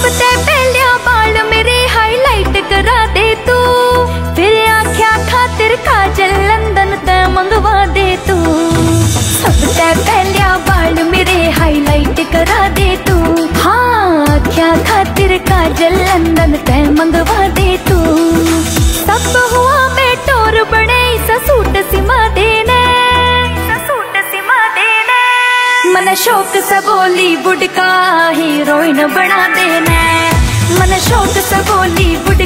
te मन शोक बोली बॉलीवुड हीरोइन बना देना मन शोक बोली बॉलीवुड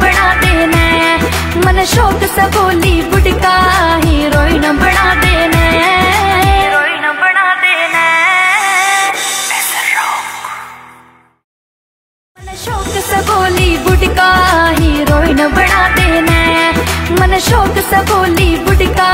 बना देना मन शोक सा बुटका हीरोइन बना देना हीरोइन बना देना मन शौक सा बोली हीरोइन बना देना मन शोक सा बुटका